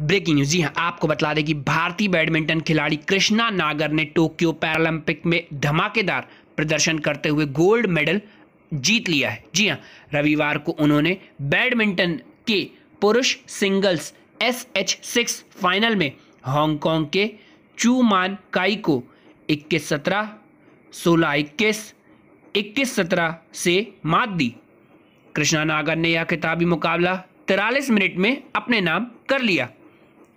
Breaking news. जी हाँ आपको बता दें कि भारतीय बैडमिंटन खिलाड़ी कृष्णा नागर ने टोक्यो पैरालंपिक में धमाकेदार प्रदर्शन करते हुए गोल्ड मेडल जीत लिया है। जी हाँ रविवार को उन्होंने बैडमिंटन के पुरुष singles S H six final में हांगकांग के चू मान काई को इक्कीस सत्रह, सोलह इक्कीस इक्कीस सत्रह से मात दी। कृष्णा नागर ने यह किताबी मुकाबला तिरालीस मिनट में अपने नाम कर लिया।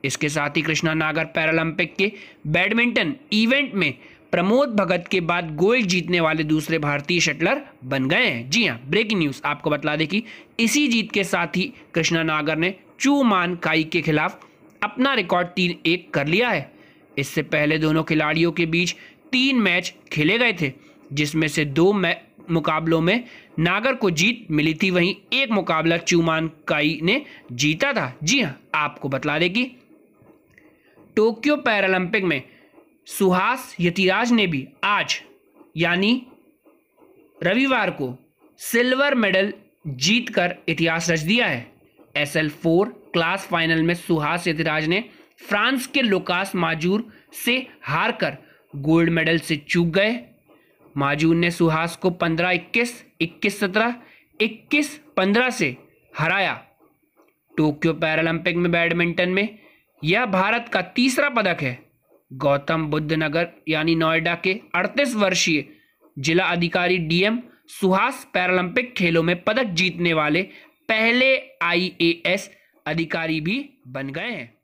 इसके साथ ही कृष्णा नागर पैरालंपिक के बैडमिंटन इवेंट में प्रमोद भगत के बाद गोल्ड जीतने वाले दूसरे भारतीय शटलर बन गए हैं। जी हाँ ब्रेकिंग न्यूज़, आपको बतला दें कि इसी जीत के साथ ही कृष्णा नागर ने चू मान काई के खिलाफ अपना रिकॉर्ड तीन एक कर लिया है। इससे पहले दोनों खिलाड़ियों के बीच तीन मैच खेले गए थे, जिसमें से दो मुकाबलों में नागर को जीत मिली थी। वहीं एक मुकाबला चूमान काई ने जीता था। जी हाँ आपको बतला दें कि टोक्यो पैरालंपिक में सुहास यतिराज ने भी आज, यानी रविवार को सिल्वर मेडल जीतकर इतिहास रच दिया है। S L four class final में सुहास यतिराज ने फ्रांस के लोकास माजूर से हारकर गोल्ड मेडल से चूक गए। माजूर ने सुहास को पंद्रह इक्कीस इक्कीस सत्रह, इक्कीस पंद्रह से हराया। टोक्यो पैरालंपिक में बैडमिंटन में यह भारत का तीसरा पदक है। गौतम बुद्ध नगर, यानी नोएडा के 38 वर्षीय जिला अधिकारी डीएम सुहास पैरालंपिक खेलों में पदक जीतने वाले पहले आईएएस अधिकारी भी बन गए हैं।